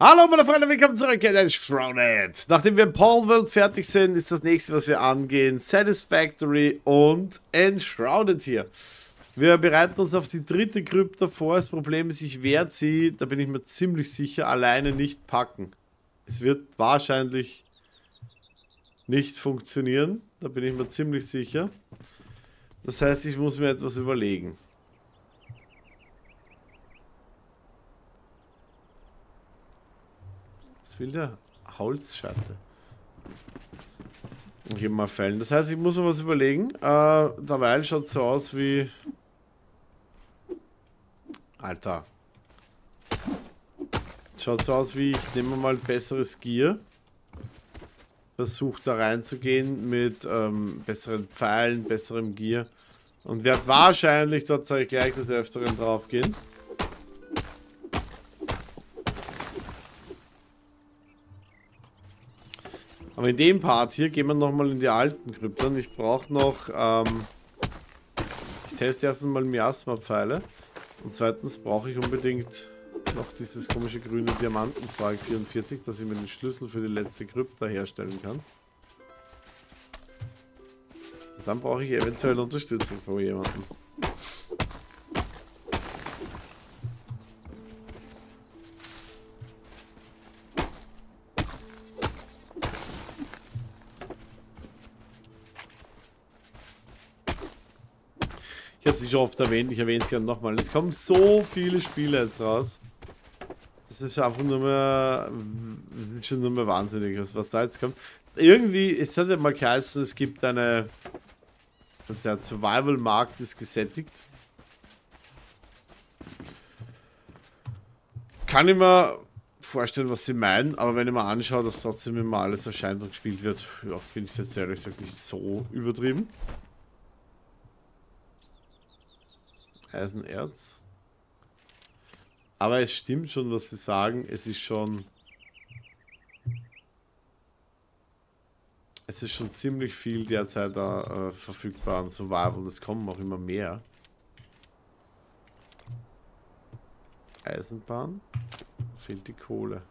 Hallo meine Freunde, willkommen zurück in Enshrouded. Nachdem wir in World fertig sind, ist das nächste, was wir angehen, Satisfactory und Enshrouded hier. Wir bereiten uns auf die dritte Krypta vor. Das Problem ist, ich werde sie, da bin ich mir ziemlich sicher, alleine nicht packen. Es wird wahrscheinlich nicht funktionieren, da bin ich mir ziemlich sicher. Das heißt, ich muss mir etwas überlegen. Will der? Holzschatte. Ich habe mal Fällen. Das heißt, ich muss mir was überlegen. Äh, derweil schaut es so aus wie... Alter. Es schaut so aus wie, ich nehme mal besseres Gear. Versuche da reinzugehen mit ähm, besseren Pfeilen, besserem Gear. Und werde wahrscheinlich, dort soll ich gleich des Öfteren drauf gehen. Aber in dem Part hier gehen wir nochmal in die alten Krypten. Ich brauche noch, ähm, ich teste erstens mal Miasma-Pfeile. Und zweitens brauche ich unbedingt noch dieses komische grüne Diamantenzeug 44, dass ich mir den Schlüssel für die letzte Krypta herstellen kann. Und dann brauche ich eventuell Unterstützung von jemandem. Sie schon oft erwähnt, ich erwähne sie ja nochmal. Es kommen so viele Spiele jetzt raus. Das ist einfach nur mehr, schon nur mehr wahnsinnig, was da jetzt kommt. Irgendwie, es hat ja mal geheißen, es gibt eine, der Survival-Markt ist gesättigt. Kann ich mir vorstellen, was sie meinen, aber wenn ich mir anschaue, dass trotzdem immer alles erscheint und gespielt wird, ja, finde ich es jetzt ehrlich gesagt nicht so übertrieben. Eisenerz. Aber es stimmt schon, was sie sagen. Es ist schon... Es ist schon ziemlich viel derzeit da äh, verfügbar an Survival. Es kommen auch immer mehr. Eisenbahn. Fehlt die Kohle.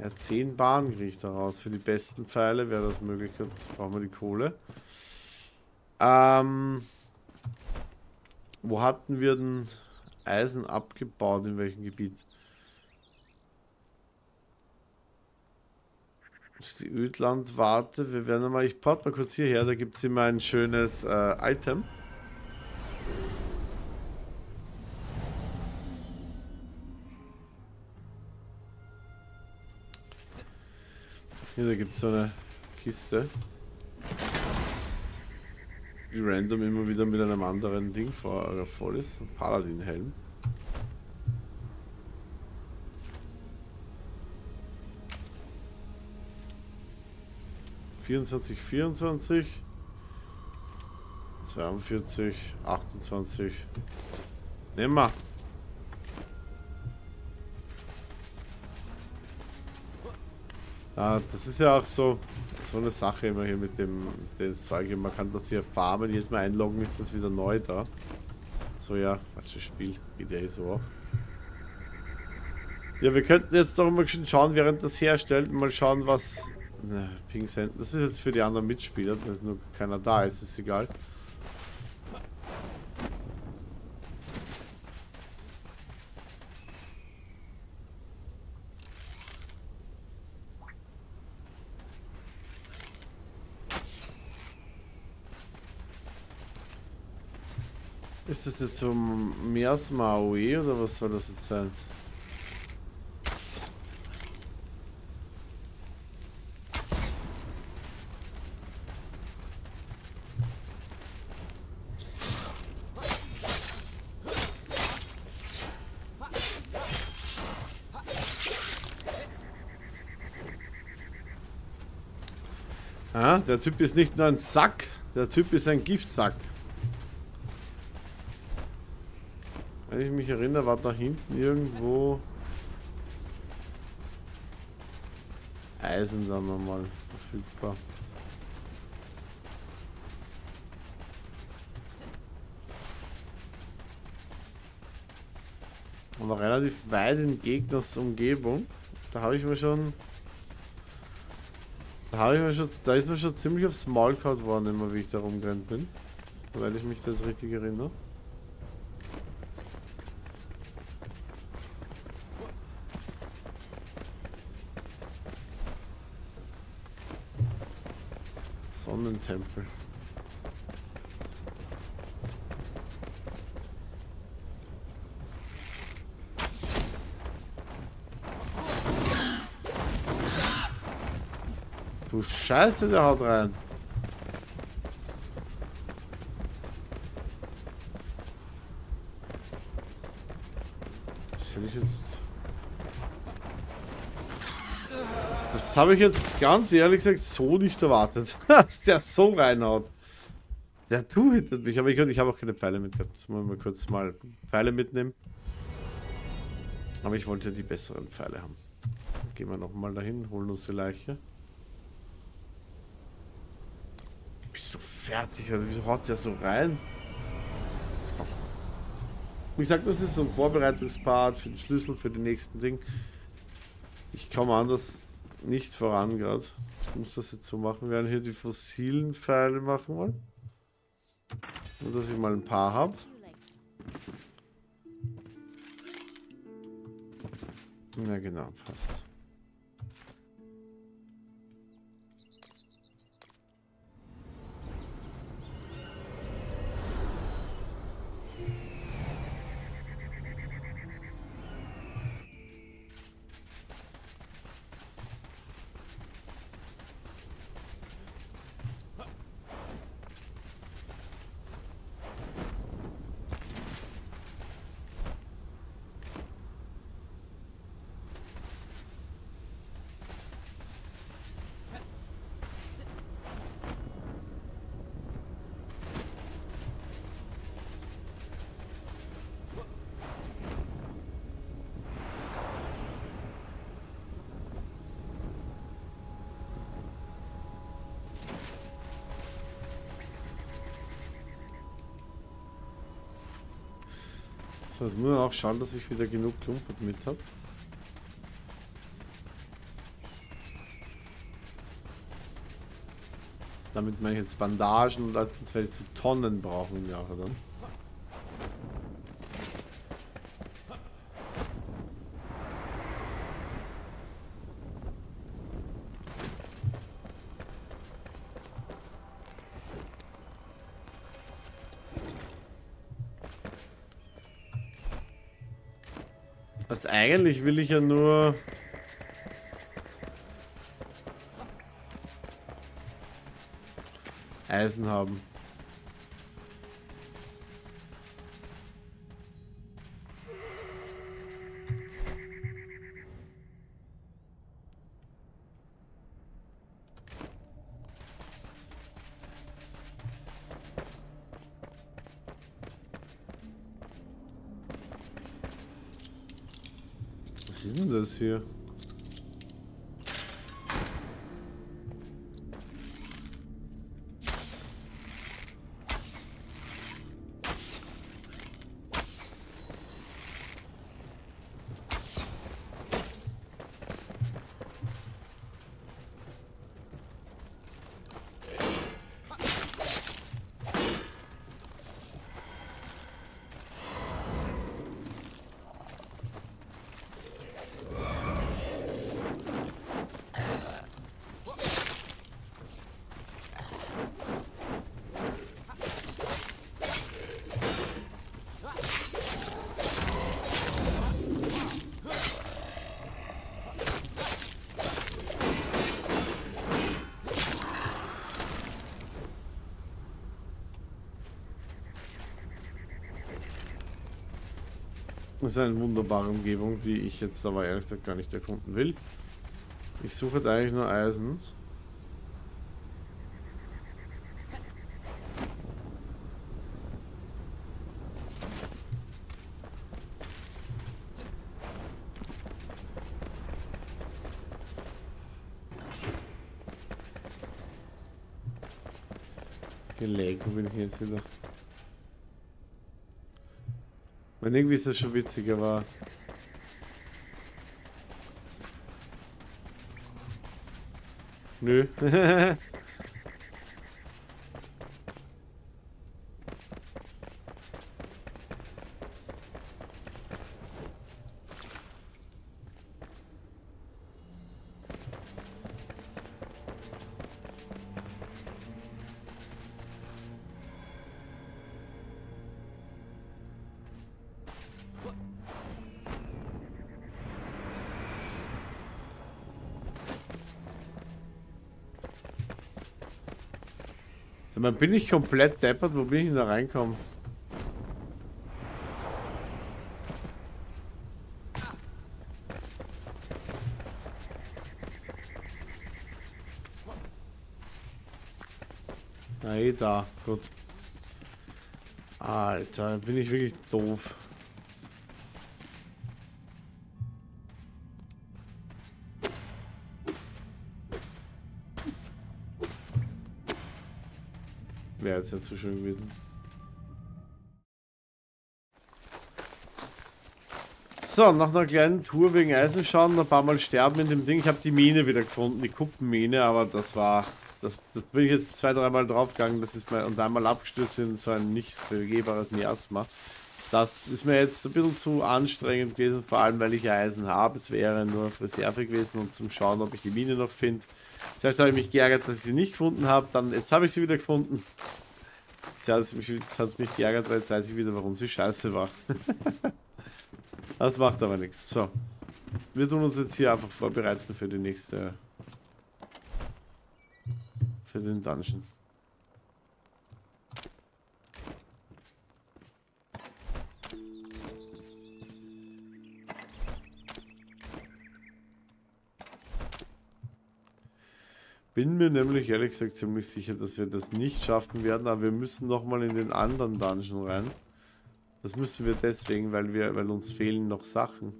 Ja, 10 Bahnen kriege ich daraus. Für die besten Pfeile wäre das möglich. Jetzt brauchen wir die Kohle. Ähm, wo hatten wir denn Eisen abgebaut? In welchem Gebiet? Das ist die Ödlandwarte. Wir werden mal, ich port mal kurz hierher, da gibt es immer ein schönes äh, Item. Hier, da gibt es so eine Kiste. Die random immer wieder mit einem anderen Ding vor, äh, voll ist. Ein Paladin-Helm. Vierundzwanzig, vierundzwanzig. 42, 28. Nehmen wir. Ah, das ist ja auch so, so eine Sache immer hier mit dem, dem Zeug. Man kann das hier farmen, jedes Mal einloggen ist das wieder neu da. So ja, falsches Spiel, geht ja eh so auch. Ja, wir könnten jetzt doch mal schauen, während das herstellt, mal schauen, was... Ne, Ping Send, das ist jetzt für die anderen Mitspieler, wenn nur keiner da ist, ist egal. Ist das jetzt so Miasma AOE oder was soll das jetzt sein? Ah, der Typ ist nicht nur ein Sack, der Typ ist ein Giftsack. Wenn ich mich erinnere, war da hinten irgendwo Eisen dann nochmal verfügbar. Aber relativ weit in Gegners Umgebung. Da habe ich mir schon. Da habe ich mir schon. Da ist mir schon ziemlich aufs Maul worden, immer wie ich da rumgerannt bin. Weil ich mich da jetzt richtig erinnere. Sonnentempel. Du Scheiße, der haut rein. Das hätte ich jetzt... Das habe ich jetzt ganz ehrlich gesagt so nicht erwartet, dass der so reinhaut. Der tut mich, aber ich, ich habe auch keine Pfeile mitgehabt. Jetzt muss mal kurz mal Pfeile mitnehmen. Aber ich wollte die besseren Pfeile haben. Gehen wir nochmal dahin, holen uns die Leiche. Bist du fertig? Also wieso haut der so rein? Wie gesagt, das ist so ein Vorbereitungspart für den Schlüssel, für den nächsten Ding. Ich komme anders nicht voran gerade. Ich muss das jetzt so machen. Wir werden hier die fossilen Pfeile machen wollen. Nur, dass ich mal ein paar habe. Ja, genau, passt. So, jetzt muss man auch schauen, dass ich wieder genug Klumpert mit habe. Damit meine ich jetzt Bandagen und das werde ich zu Tonnen brauchen im Jahre dann. Eigentlich will ich ja nur... Eisen haben. Ist denn das hier? Das ist eine wunderbare Umgebung, die ich jetzt aber ehrlich gesagt gar nicht erkunden will. Ich suche jetzt eigentlich nur Eisen. Wenn irgendwie ist das schon witzig, aber... Nö. Sag mal, bin ich komplett deppert? Wo bin ich denn da reinkommen? Na eh da, gut. Alter, bin ich wirklich doof. Jetzt nicht schön gewesen. So, nach einer kleinen Tour wegen Eisenschaden, ein paar Mal sterben in dem Ding. Ich habe die Mine wieder gefunden, die Kuppenmine, aber das war... Das, das bin ich jetzt zwei, dreimal draufgegangen, das ist mir und einmal abgestürzt in so ein nicht begehbares Miasma. Das ist mir jetzt ein bisschen zu anstrengend gewesen, vor allem weil ich ja Eisen habe. Es wäre nur auf Reserve gewesen und zum Schauen, ob ich die Mine noch finde. Zuerst habe ich mich geärgert, dass ich sie nicht gefunden habe, dann jetzt habe ich sie wieder gefunden. Jetzt hat es mich, mich geärgert, weil jetzt weiß ich wieder, warum sie scheiße war. das macht aber nichts. So. Wir tun uns jetzt hier einfach vorbereiten für die nächste... für den Dungeon. Bin mir nämlich ehrlich gesagt ziemlich sicher, dass wir das nicht schaffen werden, aber wir müssen nochmal in den anderen Dungeon rein. Das müssen wir deswegen, weil wir, weil uns fehlen noch Sachen.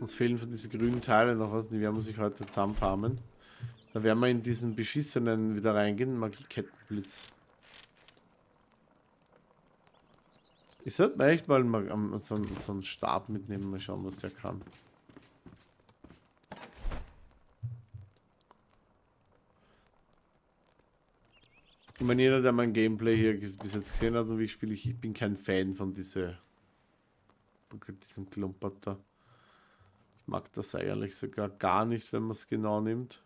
Uns fehlen von diesen grünen Teile noch was, die werden wir sich heute zusammenfarmen. Da werden wir in diesen beschissenen wieder reingehen, Magie-Kettenblitz. Ich sollte mir echt mal so, so einen Stab mitnehmen, mal schauen, was der kann. Ich meine, jeder, der mein Gameplay hier bis jetzt gesehen hat und wie ich spiele, ich, ich bin kein Fan von diese, diesen Klumpert da. Ich mag das eigentlich sogar gar nicht, wenn man es genau nimmt.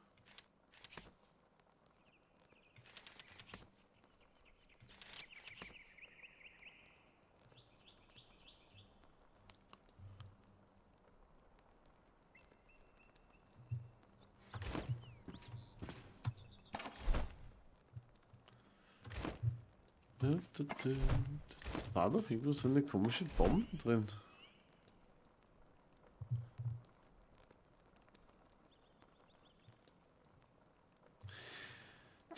Da war doch irgendwo so eine komische Bombe drin.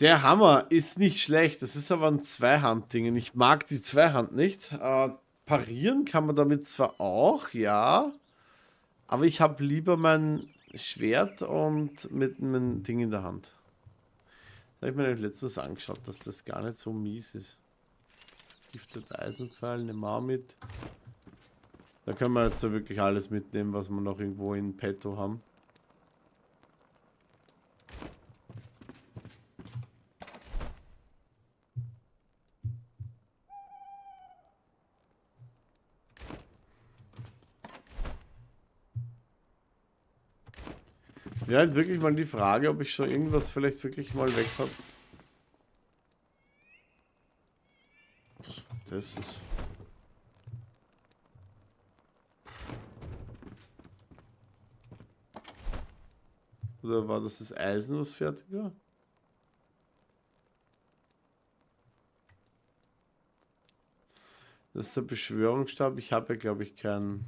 Der Hammer ist nicht schlecht. Das ist aber ein Zweihandding. Ich mag die Zweihand nicht. Äh, parieren kann man damit zwar auch, ja. Aber ich habe lieber mein Schwert und mit einem Ding in der Hand. Da habe ich mir letztens angeschaut, dass das gar nicht so mies ist. Vergiftet Eisenpfeil, nehmen wir auch mit. Da können wir jetzt so wirklich alles mitnehmen, was wir noch irgendwo in petto haben. Ja, jetzt wirklich mal die Frage, ob ich schon irgendwas vielleicht wirklich mal weg habe. Das ist... Oder war das das Eisen, was fertig war? Das ist der Beschwörungsstab. Ich habe ja, glaube ich, keinen...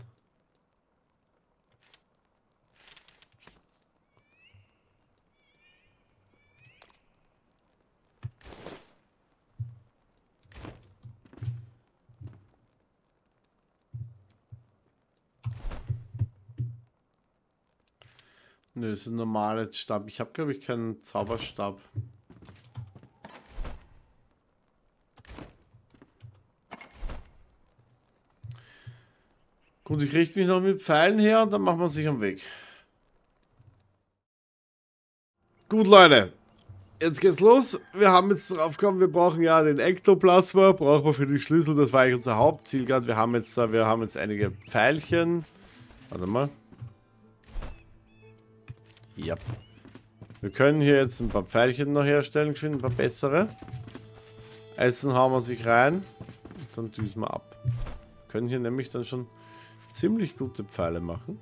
Nö, ist ein normaler Stab. Ich habe, glaube ich, keinen Zauberstab. Gut, ich richte mich noch mit Pfeilen her und dann machen wir sich am Weg. Gut, Leute. Jetzt geht's los. Wir haben jetzt drauf gekommen, wir brauchen ja den Ektoplasma, brauchen wir für die Schlüssel, das war eigentlich unser Hauptziel gerade. Wir haben jetzt wir haben jetzt einige Pfeilchen. Warte mal. Ja. Wir können hier jetzt ein paar Pfeilchen noch herstellen, ein paar bessere. Essen hauen wir sich rein und dann düsen wir ab. Wir können hier nämlich dann schon ziemlich gute Pfeile machen.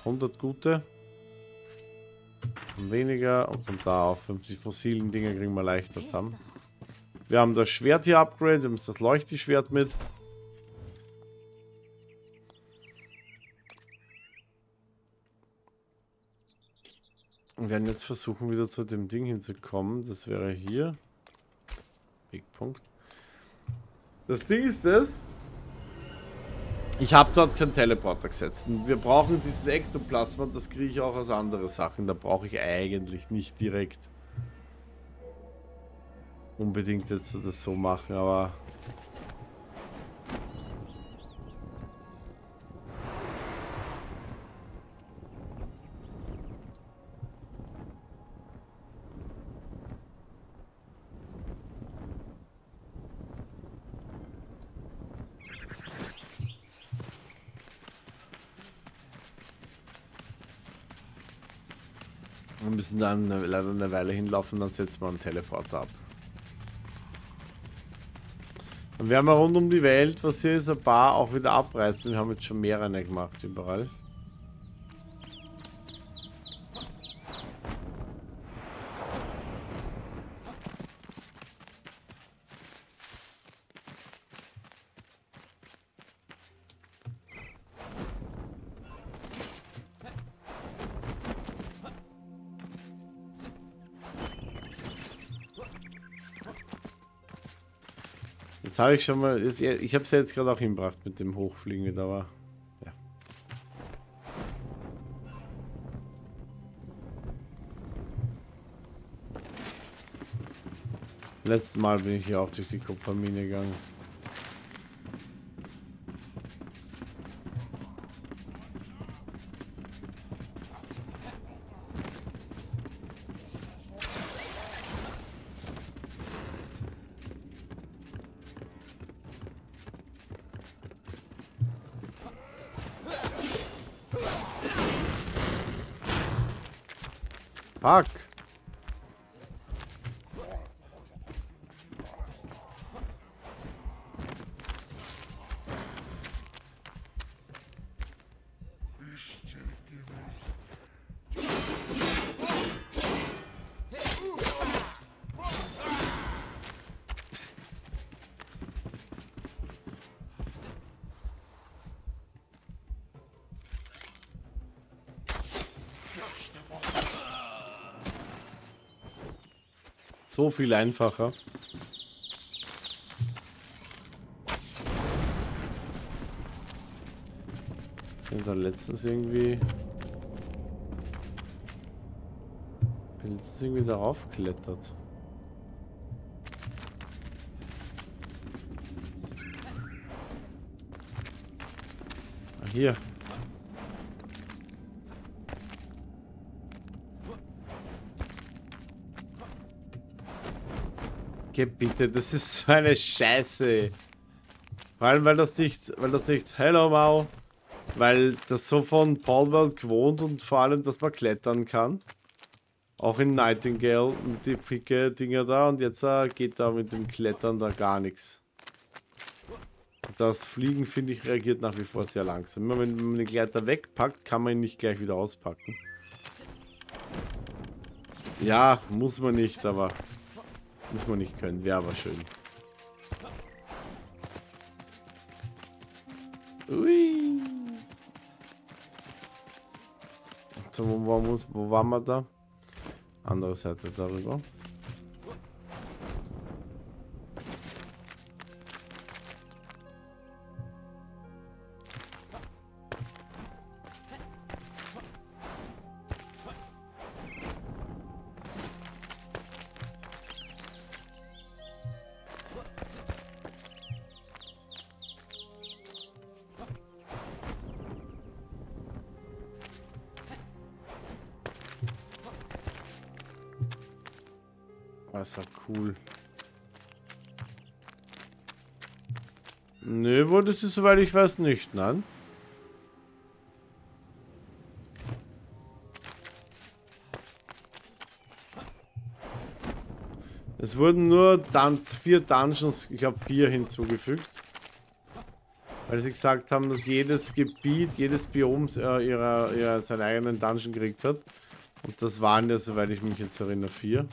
100 gute. Und weniger und von da auf 50 fossilen Dinge kriegen wir leichter zusammen. Wir haben das Schwert hier upgrade, wir haben das Leuchtschwert mit. Wir werden jetzt versuchen, wieder zu dem Ding hinzukommen. Das wäre hier. Big Punkt. Das Ding ist das. Ich habe dort keinen Teleporter gesetzt. Und wir brauchen dieses Ektoplasma, das kriege ich auch aus anderen Sachen. Da brauche ich eigentlich nicht direkt unbedingt jetzt das so machen, aber Wir müssen dann leider eine Weile hinlaufen, dann setzen wir einen Teleporter ab. Dann werden wir rund um die Welt, was hier ist, ein paar auch wieder abreißen. Wir haben jetzt schon mehrere gemacht überall. Das habe ich schon mal. Ich habe es ja jetzt gerade auch hinbracht mit dem Hochfliegen, aber. Ja. Letztes Mal bin ich hier auch durch die Kupfermine gegangen. So viel einfacher. Und dann letztens irgendwie... Bin letztens irgendwie darauf geklettert. Ah, hier. Geh bitte, das ist so eine Scheiße. Vor allem, weil das nicht, weil das nicht, hello Mau, weil das so von Palworld gewohnt und vor allem, dass man klettern kann. Auch in Nightingale mit die picke Dinger da und jetzt uh, geht da mit dem Klettern da gar nichts. Das Fliegen, finde ich, reagiert nach wie vor sehr langsam. Immer wenn man den Gleiter wegpackt, kann man ihn nicht gleich wieder auspacken. Ja, muss man nicht, aber muss man nicht können, wäre aber schön. Ui. So, wo, muss, wo waren wir da? Andere Seite darüber. Wurde sie, soweit ich weiß, nicht, nein. Es wurden nur dann vier Dungeons, ich glaube vier hinzugefügt. Weil sie gesagt haben, dass jedes Gebiet, jedes Biom äh, ihrer, ihrer, seinen eigenen Dungeon gekriegt hat. Und das waren ja, soweit ich mich jetzt erinnere, vier.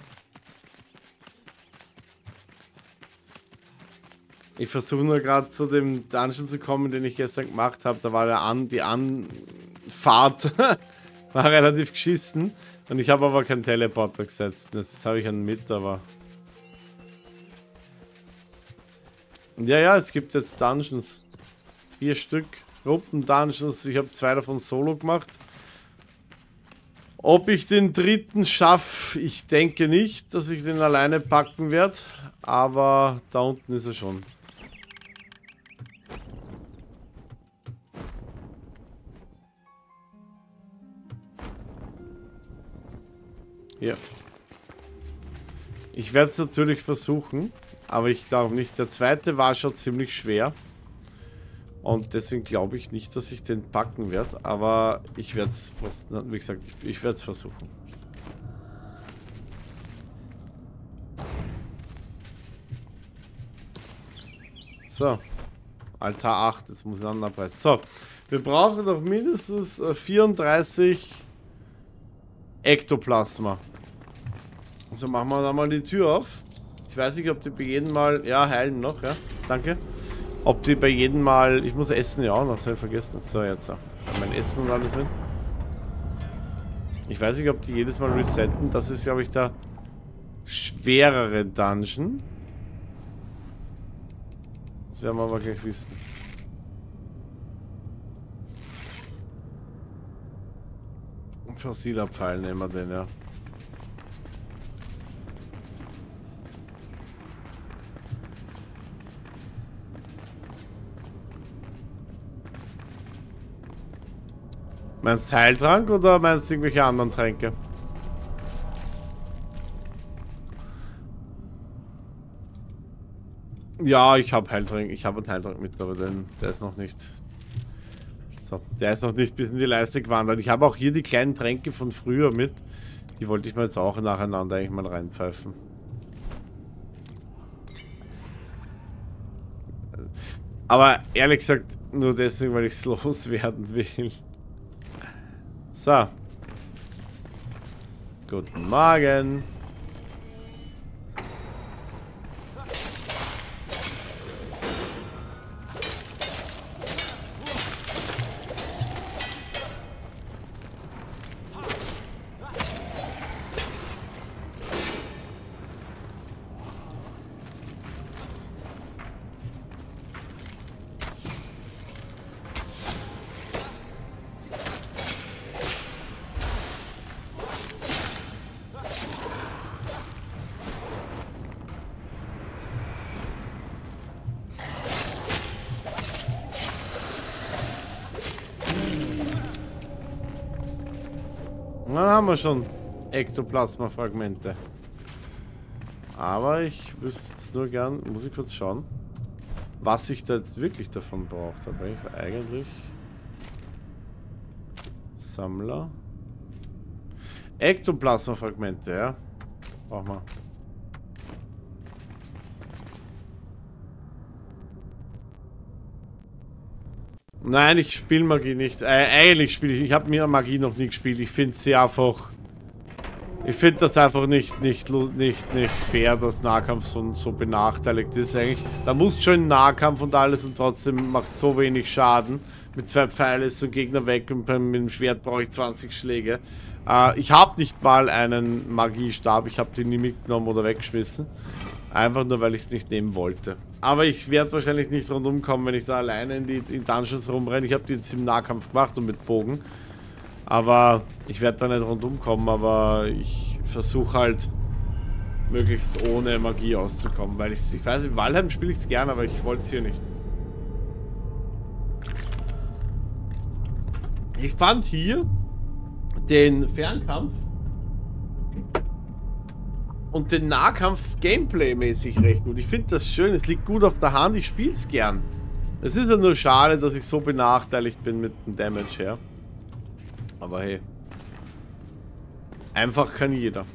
Ich versuche nur gerade zu dem Dungeon zu kommen, den ich gestern gemacht habe. Da war der An die Anfahrt war relativ geschissen. Und ich habe aber keinen Teleporter gesetzt. Jetzt habe ich einen mit, aber... Ja, ja, es gibt jetzt Dungeons. Vier Stück Gruppen-Dungeons. Ich habe zwei davon solo gemacht. Ob ich den dritten schaffe, ich denke nicht, dass ich den alleine packen werde. Aber da unten ist er schon. Ja. Ich werde es natürlich versuchen, aber ich glaube nicht. Der zweite war schon ziemlich schwer. Und deswegen glaube ich nicht, dass ich den packen werde. Aber ich werde es, wie gesagt, ich, ich werde es versuchen. So. Altar 8, jetzt muss ich anpreisen. So. Wir brauchen noch mindestens 34 äh, Ektoplasma. So, machen wir dann mal die Tür auf. Ich weiß nicht, ob die bei jedem Mal... Ja, heilen noch, ja. Danke. Ob die bei jedem Mal... Ich muss essen ja auch noch, soll ich vergessen. So, jetzt. So. Mein Essen und alles mit. Ich weiß nicht, ob die jedes Mal resetten. Das ist, glaube ich, der schwerere Dungeon. Das werden wir aber gleich wissen. Fossiler Pfeil nehmen wir den, ja. Meinst Heiltrank oder meinst du irgendwelche anderen Tränke? Ja, ich habe Heiltrank. Ich habe einen Heiltrank mit, aber den, der ist noch nicht. So, der ist noch nicht bis in die Leiste gewandert. Ich habe auch hier die kleinen Tränke von früher mit. Die wollte ich mir jetzt auch nacheinander eigentlich mal reinpfeifen. Aber ehrlich gesagt, nur deswegen, weil ich es loswerden will. So. Guten Morgen. Wir schon Ektoplasma-Fragmente. Aber ich wüsste jetzt nur gern, muss ich kurz schauen, was ich da jetzt wirklich davon braucht habe. Ich eigentlich Sammler. Ektoplasma-Fragmente, ja. Brauchen wir. Nein, ich spiele Magie nicht. Äh, eigentlich spiele ich. Ich habe mir Magie noch nie gespielt. Ich finde sie einfach. Ich finde das einfach nicht, nicht, nicht, nicht fair, dass Nahkampf so, so benachteiligt ist eigentlich. Da muss schon Nahkampf und alles und trotzdem macht so wenig Schaden. Mit zwei Pfeilen ist so ein Gegner weg und beim, mit dem Schwert brauche ich 20 Schläge. Äh, ich habe nicht mal einen Magiestab. Ich habe den nie mitgenommen oder weggeschmissen. Einfach nur, weil ich es nicht nehmen wollte. Aber ich werde wahrscheinlich nicht rundum kommen, wenn ich da alleine in die in Dungeons rumrenne. Ich habe die jetzt im Nahkampf gemacht und mit Bogen. Aber ich werde da nicht rundum kommen, aber ich versuche halt möglichst ohne Magie auszukommen, weil ich ich weiß, in Valheim spiele ich es gerne, aber ich wollte es hier nicht. Ich fand hier den Fernkampf und den Nahkampf Gameplay-mäßig recht gut. Ich finde das schön, es liegt gut auf der Hand, ich spiele es gern. Es ist ja nur schade, dass ich so benachteiligt bin mit dem Damage her. Aber hey. Einfach kann jeder.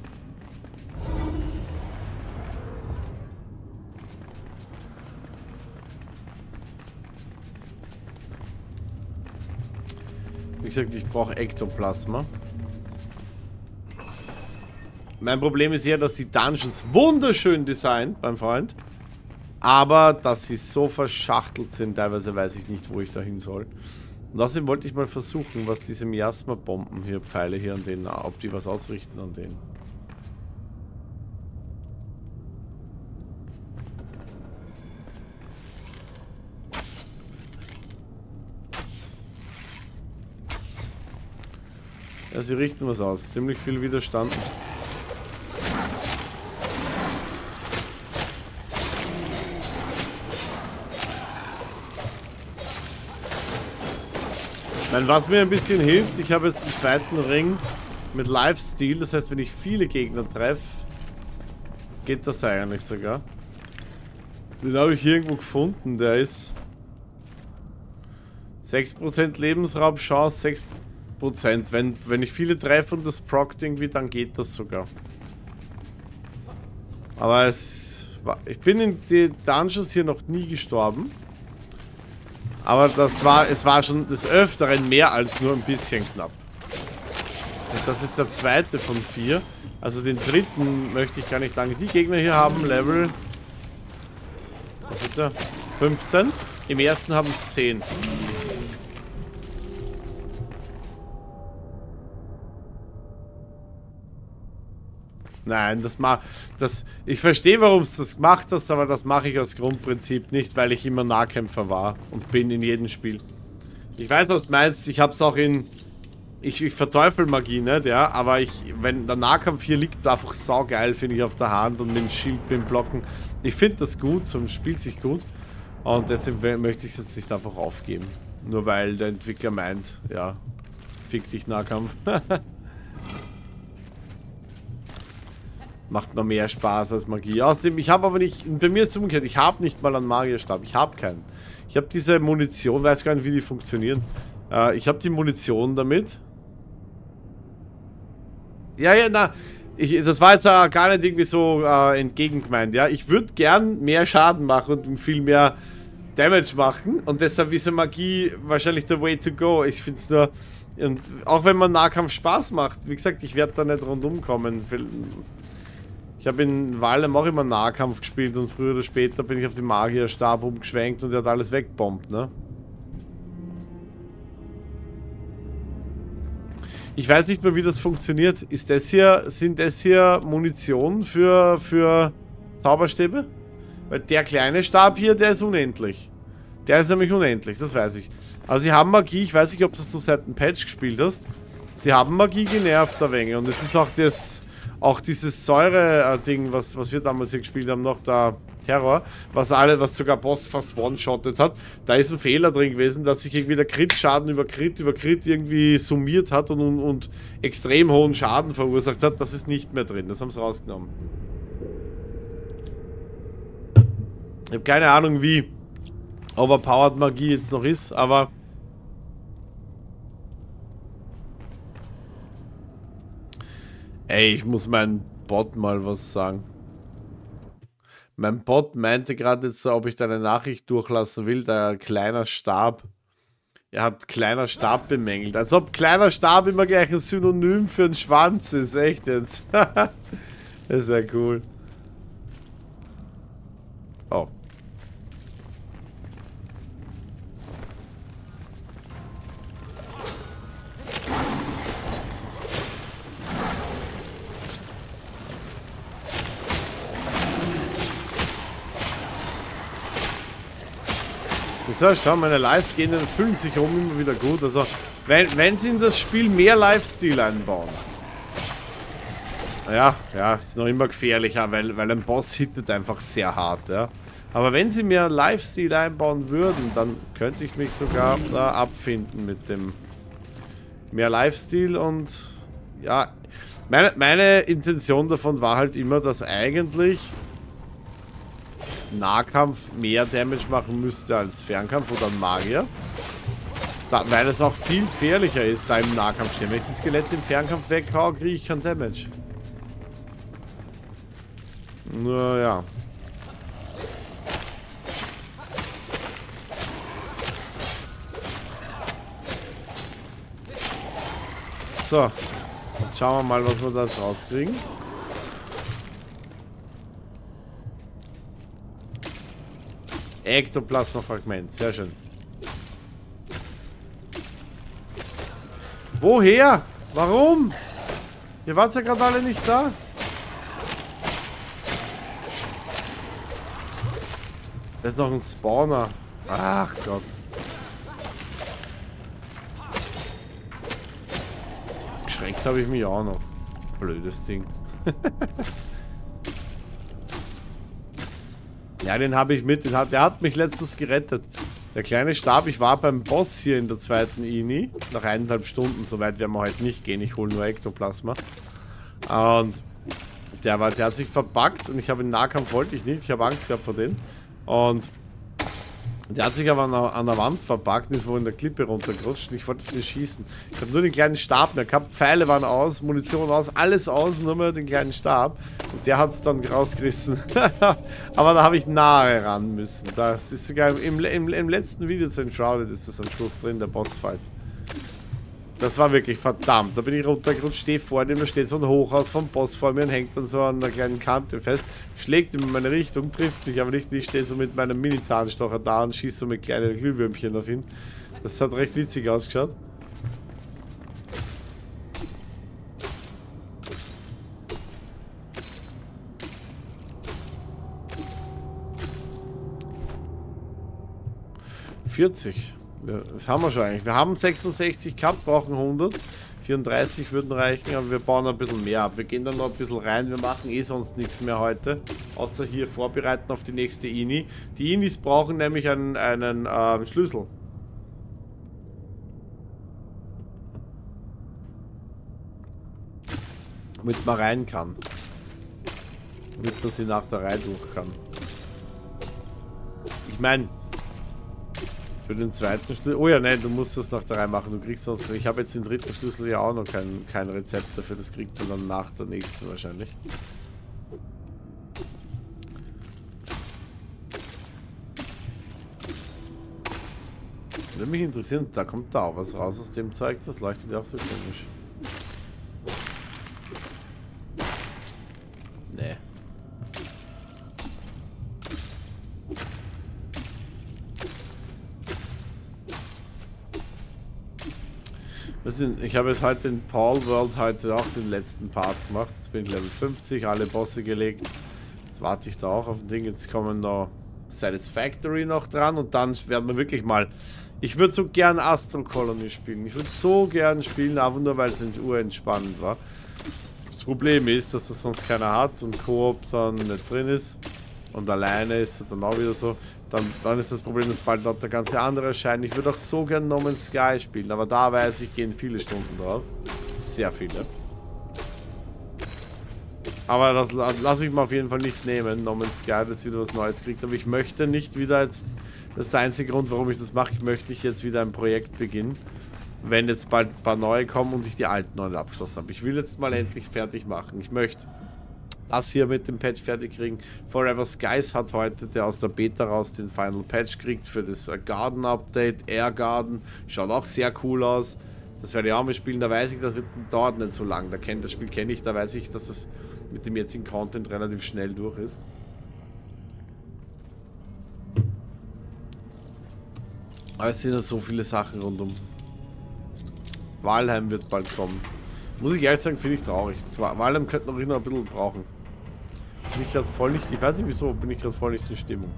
Wie gesagt, ich brauche Ektoplasma. Mein Problem ist ja, dass die Dungeons wunderschön designt, beim Freund. Aber dass sie so verschachtelt sind, teilweise weiß ich nicht, wo ich da hin soll. Und außerdem wollte ich mal versuchen, was diese Miasma-Bomben hier, Pfeile hier an denen, ob die was ausrichten an denen. Ja, sie richten was aus. Ziemlich viel Widerstand. Meine, was mir ein bisschen hilft, ich habe jetzt einen zweiten Ring mit Lifesteal. Das heißt, wenn ich viele Gegner treffe, geht das eigentlich sogar. Den habe ich irgendwo gefunden. Der ist 6% Lebensraumchance, 6%. Wenn, wenn ich viele treffe und das prockt irgendwie, dann geht das sogar. Aber es... Ich bin in die Dungeons hier noch nie gestorben. Aber das war, es war schon des Öfteren mehr als nur ein bisschen knapp. Und das ist der zweite von vier. Also den dritten möchte ich gar nicht lange. Die Gegner hier haben Level... Was ist der? 15. Im ersten haben es 10. Nein, das macht. Das, ich verstehe, warum es das gemacht hast, aber das mache ich aus Grundprinzip nicht, weil ich immer Nahkämpfer war und bin in jedem Spiel. Ich weiß, was du meinst. Ich habe es auch in. Ich, ich verteufel Magie nicht, ja, aber ich, wenn der Nahkampf hier liegt, einfach saugeil, finde ich, auf der Hand und mit dem Schild beim Blocken. Ich finde das gut, zum spielt sich gut. Und deshalb möchte ich es jetzt nicht einfach aufgeben. Nur weil der Entwickler meint, ja, fick dich Nahkampf. Macht mir mehr Spaß als Magie. Außerdem, ich habe aber nicht, bei mir ist es umgekehrt, ich habe nicht mal einen Magierstab. Ich habe keinen. Ich habe diese Munition, weiß gar nicht, wie die funktionieren. Äh, ich habe die Munition damit. Ja, ja, na, ich, das war jetzt äh, gar nicht irgendwie so äh, entgegengemeint, ja. Ich würde gern mehr Schaden machen und viel mehr Damage machen und deshalb ist Magie wahrscheinlich der way to go. Ich finde es nur, und auch wenn man Nahkampf Spaß macht, wie gesagt, ich werde da nicht rundum kommen. Ich habe in Valheim auch immer Nahkampf gespielt und früher oder später bin ich auf den Magierstab umgeschwenkt und der hat alles wegbombt, ne? Ich weiß nicht mehr, wie das funktioniert. Ist das hier, sind das hier Munition für, für Zauberstäbe? Weil der kleine Stab hier, der ist unendlich. Der ist nämlich unendlich, das weiß ich. Also sie haben Magie, ich weiß nicht, ob das du seit dem Patch gespielt hast. Sie haben Magie genervt, der Wenge. Und es ist auch das auch dieses Säure-Ding, was, was wir damals hier gespielt haben, noch da Terror, was alle, was sogar Boss fast one-shottet hat, da ist ein Fehler drin gewesen, dass sich irgendwie der Crit-Schaden über Crit über Crit irgendwie summiert hat und, und, und extrem hohen Schaden verursacht hat. Das ist nicht mehr drin, das haben sie rausgenommen. Ich habe keine Ahnung, wie overpowered Magie jetzt noch ist, aber Ey, ich muss meinem Bot mal was sagen. Mein Bot meinte gerade jetzt, ob ich deine Nachricht durchlassen will, der kleiner Stab. Er hat kleiner Stab bemängelt. Als ob kleiner Stab immer gleich ein Synonym für einen Schwanz ist. Echt jetzt. das ist ja cool. So, schau, meine Live-Genen fühlen sich rum immer wieder gut. Also, wenn, wenn sie in das Spiel mehr Lifestyle einbauen. Ja, ja, ist noch immer gefährlicher, weil, weil ein Boss hittet einfach sehr hart, ja. Aber wenn sie mehr Lifestyle einbauen würden, dann könnte ich mich sogar da abfinden mit dem mehr Lifestyle und Ja, meine, meine Intention davon war halt immer, dass eigentlich Nahkampf mehr Damage machen müsste als Fernkampf oder Magier. Da, weil es auch viel gefährlicher ist, da im Nahkampf stehen. Wenn ich die Skelette im Fernkampf weghaue, kriege ich kein Damage. Naja. So. Jetzt schauen wir mal, was wir da rauskriegen. Ektoplasma-Fragment. Sehr schön. Woher? Warum? Ihr wart ja gerade alle nicht da. Da ist noch ein Spawner. Ach Gott. Geschreckt habe ich mich auch noch. Blödes Ding. ja, den habe ich mit. Hat, der hat mich letztens gerettet. Der kleine Stab, ich war beim Boss hier in der zweiten INI. Nach eineinhalb Stunden, soweit werden wir heute nicht gehen. Ich hole nur Ektoplasma. Und der, war, der hat sich verpackt und ich habe einen Nahkampf wollte ich nicht. Ich habe Angst gehabt vor dem. Und der hat sich aber an der, an der Wand verpackt, ist wo in der Klippe runtergerutscht und ich wollte auf den schießen. Ich habe nur den kleinen Stab mehr gehabt, Pfeile waren aus, Munition aus, alles aus, nur mehr den kleinen Stab. Und der hat es dann rausgerissen. aber da habe ich nahe ran müssen. Das ist sogar im, im, im letzten Video zu Enshrouded ist das am Schluss drin, der Bossfight. Das war wirklich verdammt. Da bin ich runtergerutscht, stehe vor dem, da steht so ein Hochhaus vom Boss vor mir und hängt dann so an einer kleinen Kante fest. Schlägt in meine Richtung, trifft mich aber nicht. Ich stehe so mit meinem Mini-Zahnstocher da und schieße so mit kleinen Glühwürmchen auf ihn. Das hat recht witzig ausgeschaut. Vierzig. Das haben wir schon eigentlich. Wir haben 66 gehabt, brauchen 100. 34 würden reichen, aber wir bauen ein bisschen mehr ab. Wir gehen dann noch ein bisschen rein. Wir machen eh sonst nichts mehr heute. Außer hier vorbereiten auf die nächste INI. Die INIs brauchen nämlich einen, einen äh, Schlüssel. Damit man rein kann. Damit man sie nach der Reihe durch kann. Ich meine, für den zweiten Schlüssel. Oh ja, nein, du musst das nach der Reihe machen. Du kriegst sonst. Ich habe jetzt den dritten Schlüssel ja auch noch kein, kein Rezept dafür. Das kriegt man dann nach der nächsten wahrscheinlich. Würde mich interessieren, da kommt da auch was raus aus dem Zeug. Das leuchtet ja auch so komisch. Sind, ich habe jetzt halt den Paul World heute auch den letzten Part gemacht. Jetzt bin ich Level 50, alle Bosse gelegt. Jetzt warte ich da auch auf ein Ding. Jetzt kommen noch Satisfactory noch dran und dann werden wir wirklich mal... Ich würde so gern Astro Colony spielen. Ich würde so gern spielen, einfach nur weil es urentspannend war. Das Problem ist, dass das sonst keiner hat und Koop dann nicht drin ist. Und alleine ist es dann auch wieder so. Dann, dann ist das Problem, dass bald dort der ganze andere erscheint. Ich würde auch so gern No Man's Sky spielen, aber da weiß ich, gehen viele Stunden drauf. Sehr viele. Aber das lasse ich mir auf jeden Fall nicht nehmen, No Man's Sky, dass wieder was Neues kriegt. Aber ich möchte nicht wieder jetzt, das ist der einzige Grund, warum ich das mache, ich möchte nicht jetzt wieder ein Projekt beginnen, wenn jetzt bald ein paar neue kommen und ich die alten neuen abgeschlossen habe. Ich will jetzt mal endlich fertig machen. Ich möchte das hier mit dem Patch fertig kriegen. Forever Skies hat heute, der aus der Beta raus den Final Patch kriegt für das äh, Garden Update, Air Garden. Schaut auch sehr cool aus. Das werde ich auch mal spielen, da weiß ich, das wird, dauert nicht so lang. Da das Spiel kenne ich, da weiß ich, dass es mit dem jetzigen Content relativ schnell durch ist. Aber es sind ja so viele Sachen rundum. Walheim wird bald kommen. Muss ich ehrlich sagen, finde ich traurig. Walheim könnte noch ein bisschen brauchen. Bin ich gerade voll nicht, ich weiß nicht wieso, bin ich gerade voll nicht in Stimmung.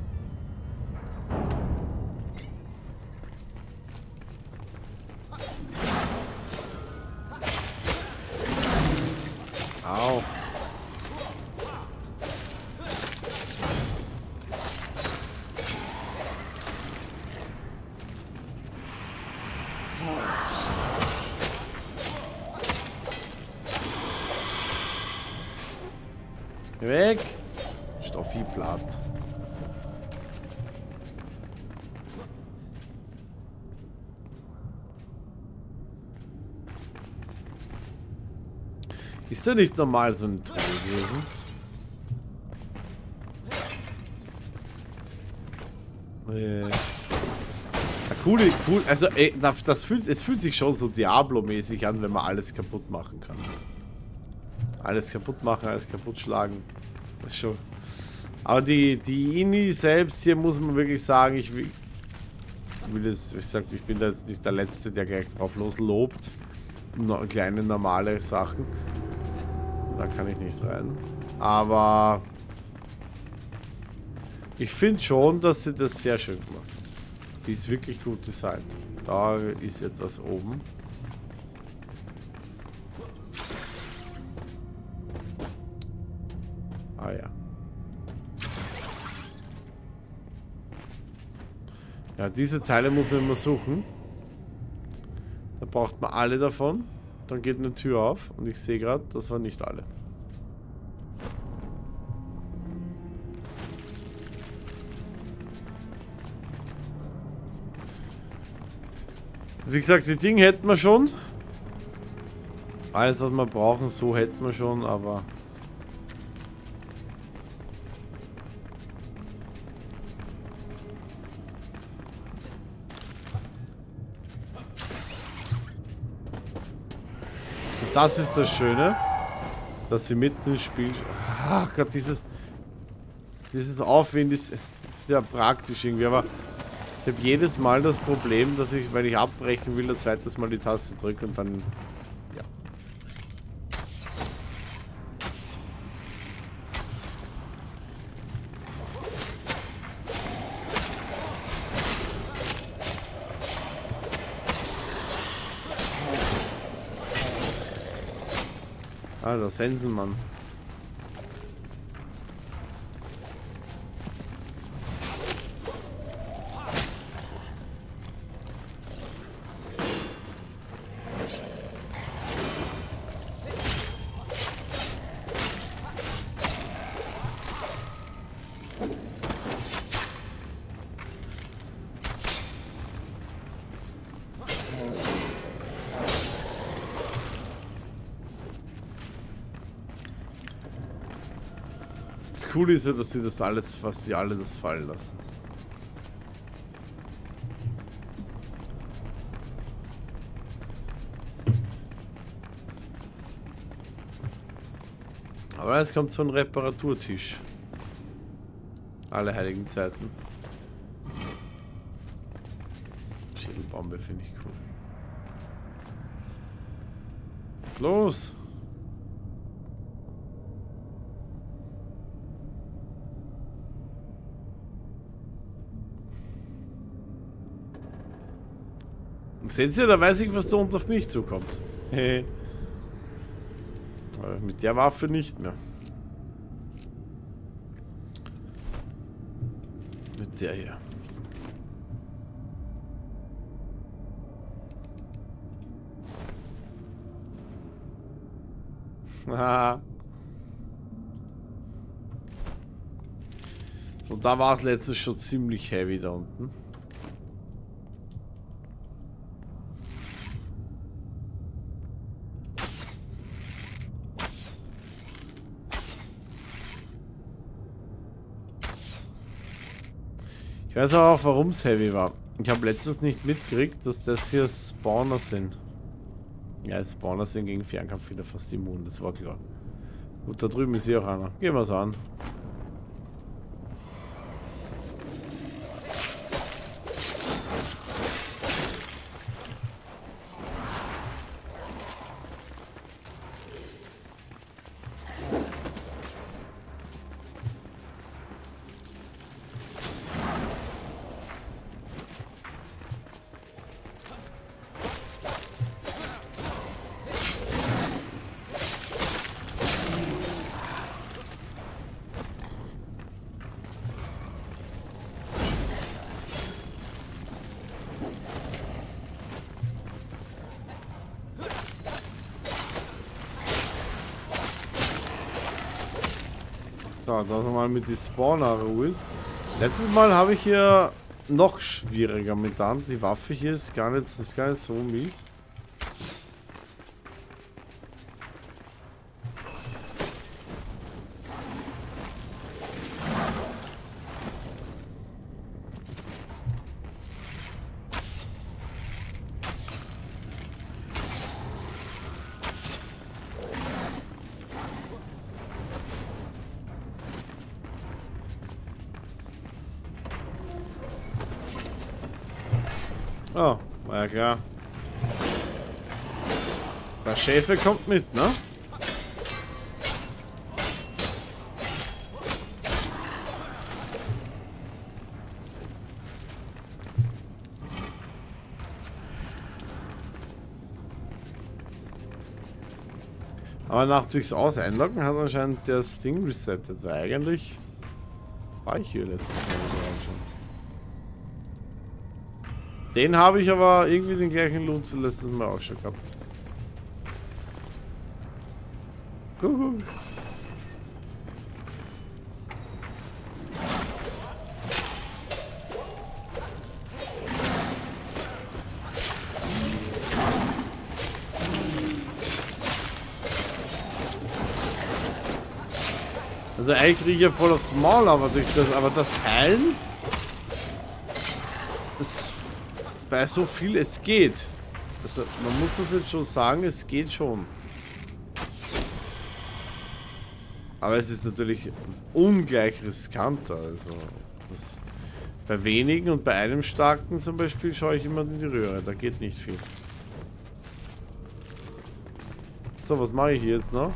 Au. Weg. Stoffi platt. Ist er nicht normal so ein Teil gewesen? Ja, cool, cool. Also, ey, das fühlt, es fühlt sich schon so Diablo-mäßig an, wenn man alles kaputt machen kann. Alles kaputt machen, alles kaputt schlagen. Ist schon. Aber die, die Ini selbst hier muss man wirklich sagen, ich will, ich will es, ich sag, ich bin da jetzt nicht der Letzte, der gleich drauf loslobt. No, kleine normale Sachen. Da kann ich nicht rein. Aber ich finde schon, dass sie das sehr schön gemacht hat. Die ist wirklich gut designt. Da ist etwas oben. Ja, diese Teile muss man immer suchen. Da braucht man alle davon. Dann geht eine Tür auf und ich sehe gerade, das waren nicht alle. Wie gesagt, die Dinge hätten wir schon. Alles, was wir brauchen, so hätten wir schon, aber... das ist das Schöne, dass sie mitten im Spiel... Ach Gott, dieses... Dieses Aufwind ist, ja praktisch irgendwie, aber... Ich habe jedes Mal das Problem, dass ich, wenn ich abbrechen will, ein zweites Mal die Taste drücke und dann... Der Sensenmann. Coole ist ja, dass sie das alles, fast sie alle das fallen lassen. Aber es kommt so ein Reparaturtisch. Alle heiligen Zeiten. Schädelbombe finde ich cool. Los! Seht ihr, da weiß ich, was da unten auf mich zukommt. mit der Waffe nicht mehr. Mit der hier. Und da war es letztes schon ziemlich heavy da unten. Ich weiß aber auch, warum es heavy war. Ich habe letztens nicht mitgekriegt, dass das hier Spawner sind. Ja, Spawner sind gegen Fernkampf wieder fast immun, das war klar. Gut, da drüben ist hier auch einer. Gehen wir es an. Mal mit die Spawner-Ruhes. Letztes Mal habe ich hier noch schwieriger mit an. Die Waffe hier ist gar nicht, ist gar nicht so mies. Schäfer kommt mit, ne? Aber nach durchs Aus einloggen hat anscheinend das Ding resettet, weil eigentlich war ich hier letztes Mal schon. Den habe ich aber irgendwie den gleichen Loot zu letztes Mal auch schon gehabt. Also eigentlich kriege ich ja voll aufs Maul, aber durch das, aber das Heilen, das bei so viel es geht. Also man muss das jetzt schon sagen, es geht schon. Aber es ist natürlich ungleich riskanter. Also das, bei wenigen und bei einem starken zum Beispiel schaue ich immer in die Röhre. Da geht nicht viel. So, was mache ich hier jetzt noch?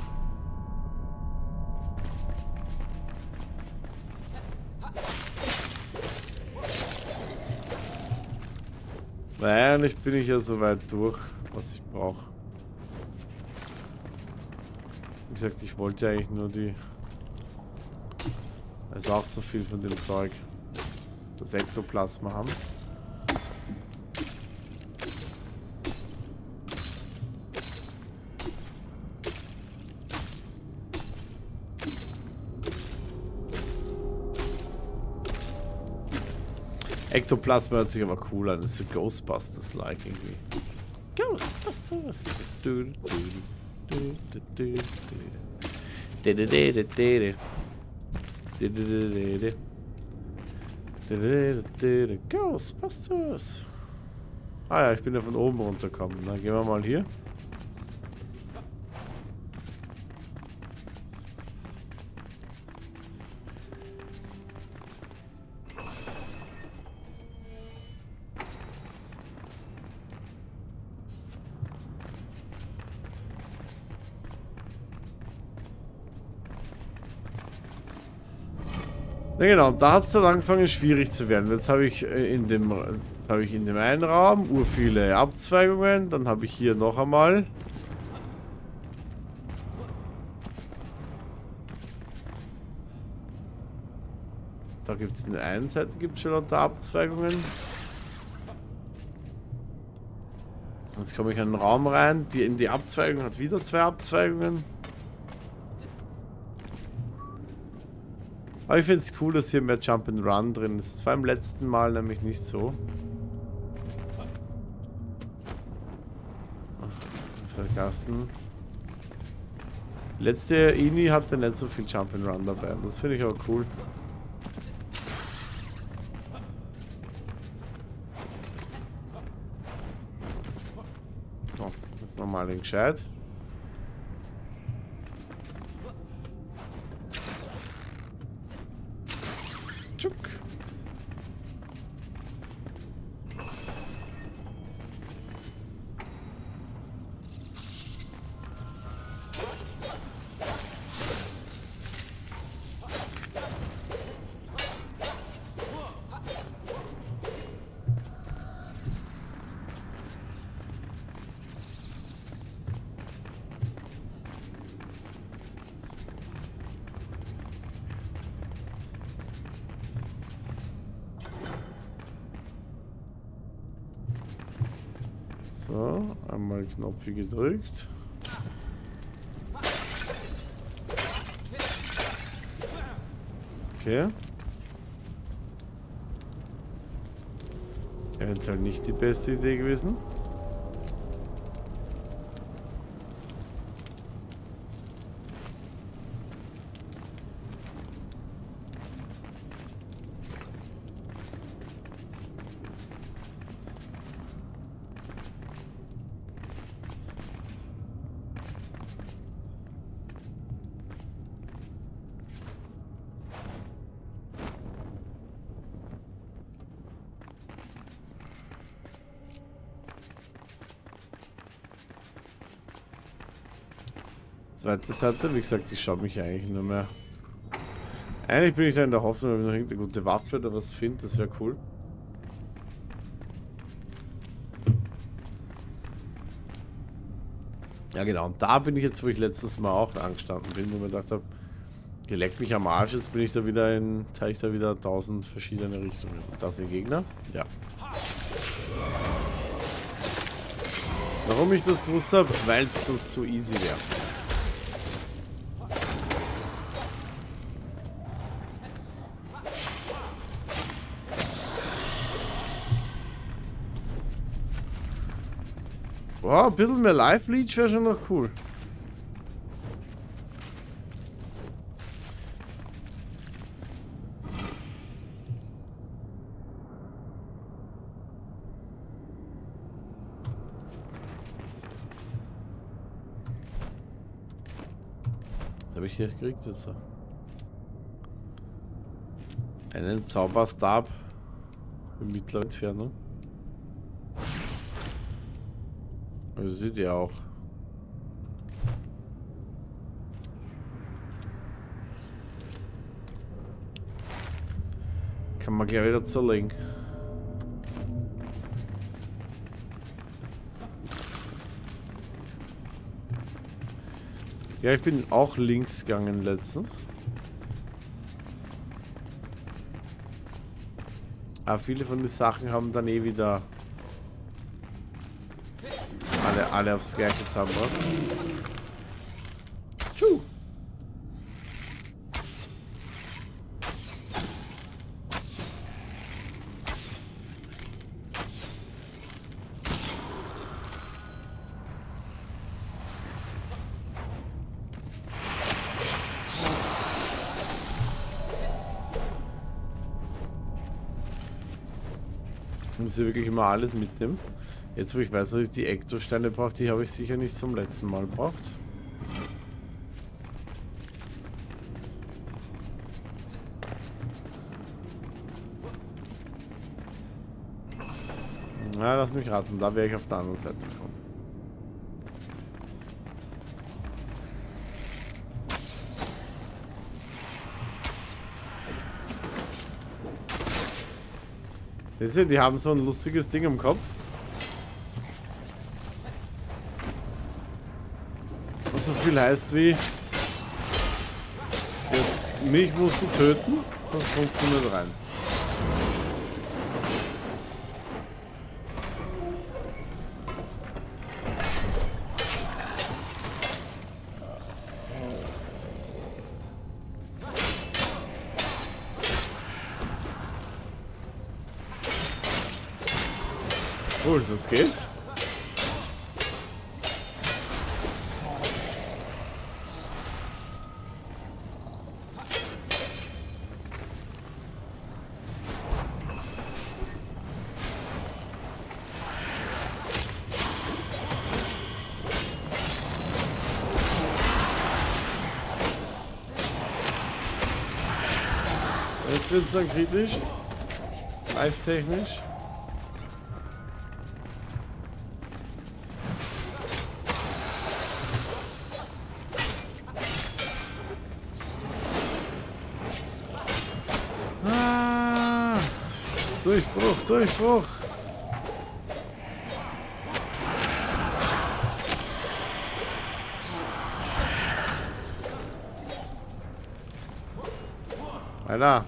Eigentlich bin ich ja soweit durch, was ich brauche. Gesagt, ich wollte eigentlich nur die... Also auch so viel von dem Zeug. Das Ektoplasma haben. Ektoplasma hört sich aber cool an. Das ist so Ghostbusters-like irgendwie. Ghostbusters. Ghostbusters. Ah ja, ich bin ja von oben runtergekommen. Dann gehen wir mal hier. Ja genau, da hat es dann angefangen schwierig zu werden. Jetzt habe ich äh, in dem habe ich in dem einen Raum ur viele Abzweigungen, dann habe ich hier noch einmal Da gibt es in der einen Seite gibt schon lauter Abzweigungen. Jetzt komme ich in einen Raum rein, die in die Abzweigung hat wieder zwei Abzweigungen. Aber ich finde es cool, dass hier mehr Jump Run drin ist. Das war im letzten Mal nämlich nicht so. Ach, vergessen. Letzte Ini hatte nicht so viel Jump Run dabei. Das finde ich auch cool. So, jetzt nochmal den Gescheit. Knopf gedrückt. Okay. Eventuell nicht die beste Idee gewesen. Zweite Seite, wie gesagt, ich schaue mich eigentlich nur mehr. Eigentlich bin ich da in der Hoffnung, wenn ich noch irgendeine gute Waffe oder was finde, das wäre cool. Ja genau, und da bin ich jetzt, wo ich letztes Mal auch angestanden bin, wo ich mir gedacht habe, geleckt mich am Arsch, jetzt bin ich da wieder in, teile ich da wieder tausend verschiedene Richtungen. Da sind Gegner? Ja. Warum ich das gewusst habe? Weil es sonst so easy wäre. Oh, ein bisschen mehr Life Leech wäre schon noch cool. Was habe ich hier gekriegt jetzt? Einen Zauberstab in mittlerer Entfernung. Also seht ihr auch. Kann man gleich wieder zerlegen. Ja, ich bin auch links gegangen letztens. Aber viele von den Sachen haben dann eh wieder alle, aufs gleiche Zahnrad. Tschuh. Muss ich wirklich immer alles mitnehmen? Jetzt wo ich weiß, dass ich die Ektosteine brauche, die habe ich sicher nicht zum letzten Mal braucht. Na, lass mich raten, da wäre ich auf der anderen Seite kommen. Seht die haben so ein lustiges Ding im Kopf. so viel heißt wie ja, mich musst du töten, sonst kommst du nicht rein. Cool, das geht. Jetzt wird es dann kritisch. Live-technisch. Ah, Durchbruch, Durchbruch. Alter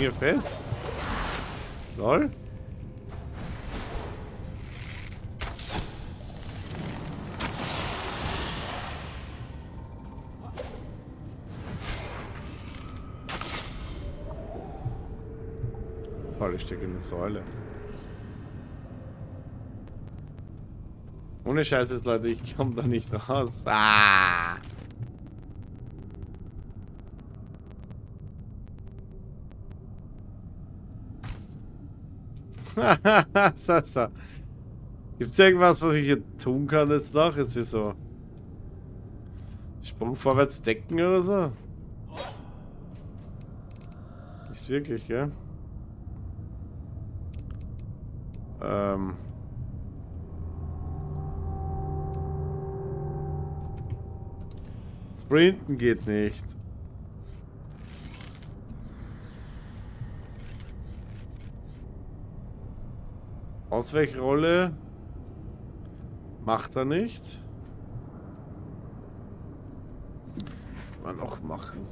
hier fest? Lol. Voll, ich stecke in eine Säule. Ohne Scheiße, Leute, ich komme da nicht raus. Ah! so, so. Gibt es irgendwas, was ich hier tun kann jetzt noch? Jetzt hier so. Sprung vorwärts decken oder so? Nicht wirklich, gell? Ähm. Sprinten geht nicht. Ausweichrolle macht er nicht. Was kann man noch machen?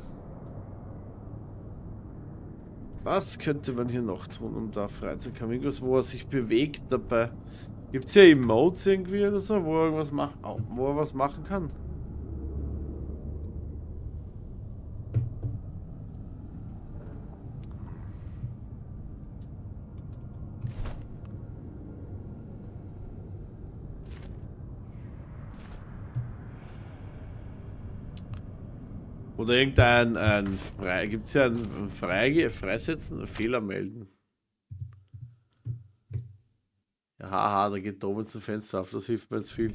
Was könnte man hier noch tun, um da freizukommen? Irgendwas, wo er sich bewegt dabei. Gibt es hier Emotes irgendwie oder so, wo er irgendwas macht, wo er was machen kann? Oder irgendein ein frei, gibt es ja ein frei, Freisetzen, Fehler melden. Ja, haha, da geht oben zum Fenster auf, das hilft mir jetzt viel.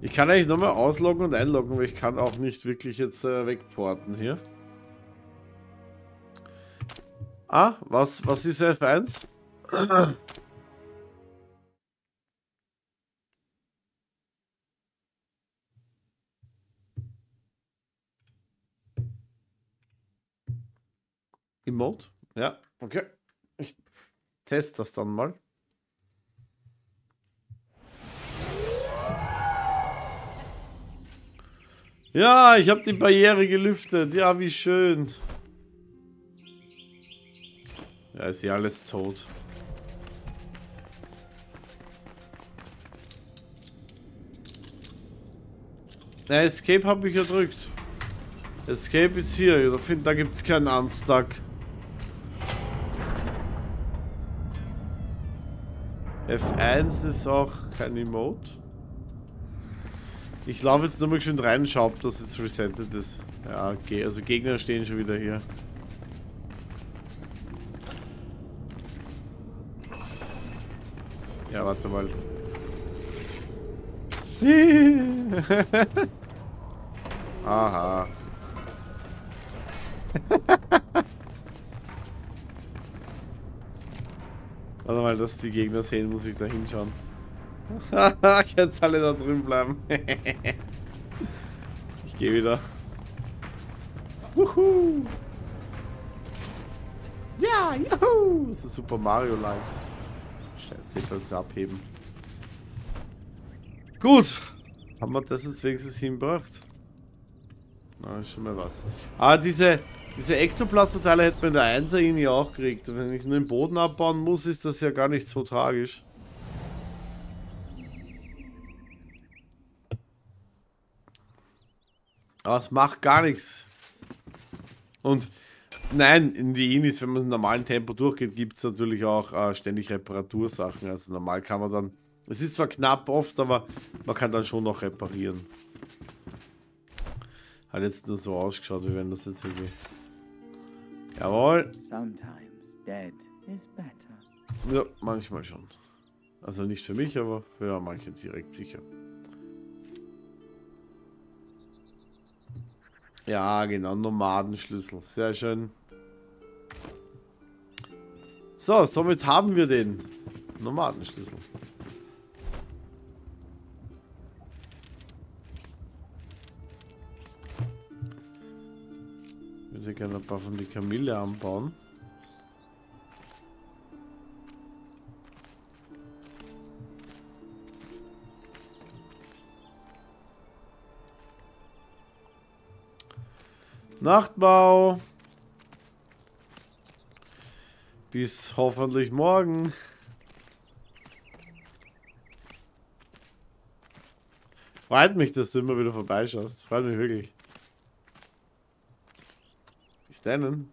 Ich kann eigentlich nochmal ausloggen und einloggen, aber ich kann auch nicht wirklich jetzt äh, wegporten hier. Ah, was, was ist F1? Emote? Ja, okay. Ich teste das dann mal. Ja, ich habe die Barriere gelüftet. Ja, wie schön. Ja, ist ja alles tot. Na, Escape habe ich gedrückt. Escape ist hier. Da, da gibt es keinen Unstuck. F1 ist auch kein Emote. Ich laufe jetzt nochmal schön rein und schaue, ob das jetzt resettet ist. Ja, okay. Also Gegner stehen schon wieder hier. Warte mal. Aha. Warte mal, dass die Gegner sehen, muss ich da hinschauen. Jetzt alle da drüben bleiben. ich gehe wieder. Wuhu! Ja, juhu! Das ist Super Mario-like. Scheiße, ich kann es abheben. Gut. Haben wir das jetzt wenigstens hinbracht? Na, schon mal was. Ah, diese, diese Ektoplasmateile hätte man in der 1er Linie auch gekriegt. Wenn ich nur den Boden abbauen muss, ist das ja gar nicht so tragisch. Aber es macht gar nichts. Und Nein, in die Inis, wenn man im normalen Tempo durchgeht, gibt es natürlich auch äh, ständig Reparatursachen. Also normal kann man dann. Es ist zwar knapp oft, aber man kann dann schon noch reparieren. Hat jetzt nur so ausgeschaut, wie wenn das jetzt irgendwie. Jawohl. Ja, manchmal schon. Also nicht für mich, aber für manche direkt sicher. Ja, genau, Nomadenschlüssel. Sehr schön. So, somit haben wir den Nomadenschlüssel. Ich würde gerne ein paar von die Kamille anbauen. Nachtbau. Bis hoffentlich morgen. Freut mich, dass du immer wieder vorbeischaust. Freut mich wirklich. Ist deinen?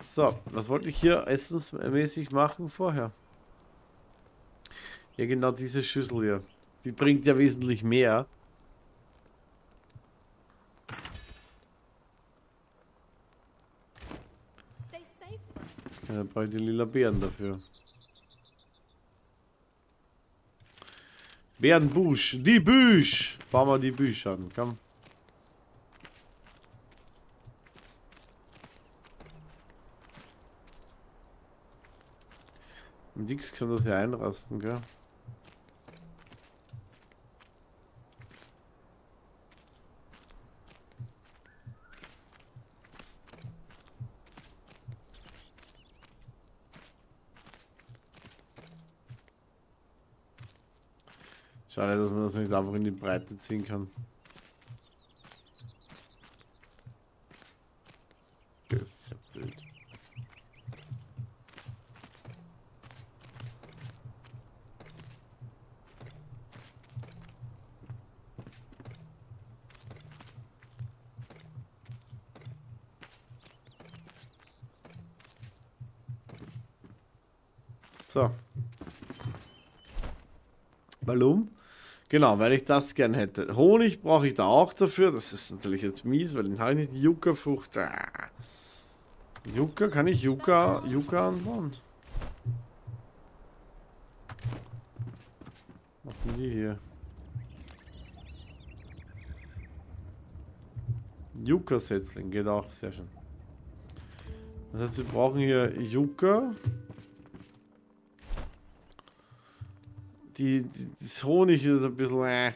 So, was wollte ich hier essensmäßig machen vorher? Ja, genau diese Schüssel hier. Die bringt ja wesentlich mehr. Ja, da brauche ich die lila Beeren dafür. Bärenbusch, die Büsch! Bauen wir die Büsch an, komm. Nix kann das ja einrasten, gell? Schade, dass man das nicht einfach in die Breite ziehen kann. Das ist ja blöd. So. Warum? Genau, weil ich das gern hätte. Honig brauche ich da auch dafür. Das ist natürlich jetzt mies, weil den habe ich nicht. Yucca-Frucht. Ah. Yucca, kann ich Yucca, Yucca anbauen? Was machen die hier? Yucca-Setzling geht auch, sehr schön. Das heißt, wir brauchen hier Yucca. Die, die, das Honig ist ein bisschen... Äh.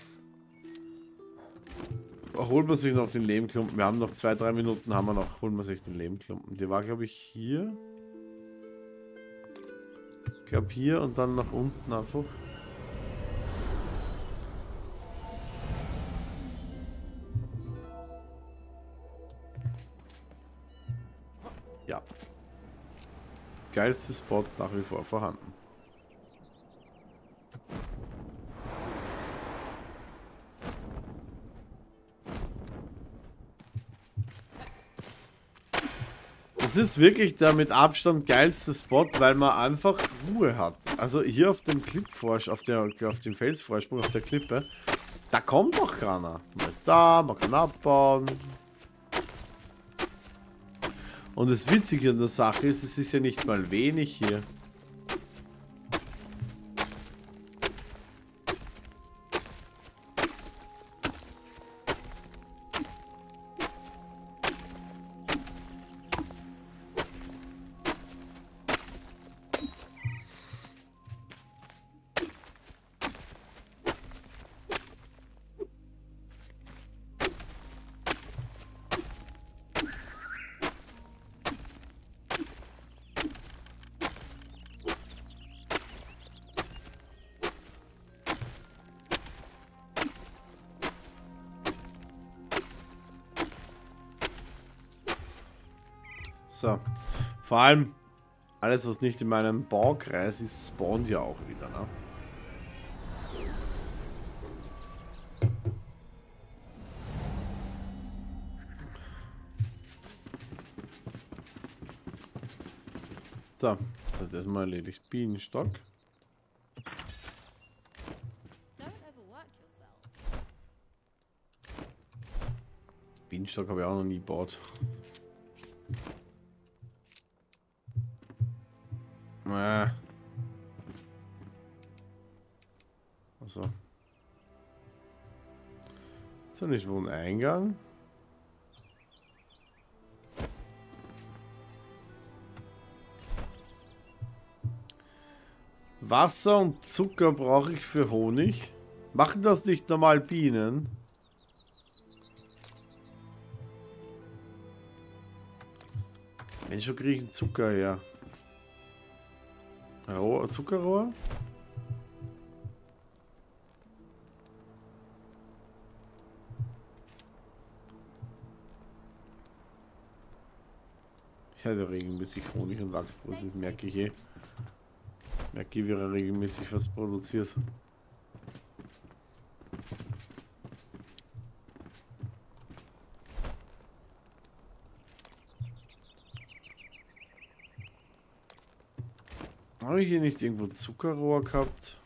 Holt man sich noch den Lehmklumpen. Wir haben noch zwei, drei Minuten, haben wir noch. Holen wir sich den Lehmklumpen. Die war, glaube ich, hier. Ich glaube hier und dann nach unten einfach. Ja. Geilste Spot nach wie vor vorhanden. Ist wirklich der mit Abstand geilste Spot, weil man einfach Ruhe hat. Also hier auf dem Klippvorsprung, auf, der, auf dem Felsvorsprung, auf der Klippe, da kommt doch keiner. Man ist da, man kann abbauen. Und das Witzige an der Sache ist, es ist ja nicht mal wenig hier. Vor allem, alles was nicht in meinem Baukreis ist, spawnt ja auch wieder, ne? So, das hat erstmal erledigt. Bienenstock. Bienenstock habe ich auch noch nie gebaut. Ja nicht wohl ein Eingang? Wasser und Zucker brauche ich für Honig. Machen das nicht normal Bienen? Mensch, wo kriege ich Zucker her? Rohr, Zuckerrohr? Ich bis ich Honig und Wachs das merke ich eh. Merke, wie er regelmäßig was produziert. Habe ich hier nicht irgendwo Zuckerrohr gehabt?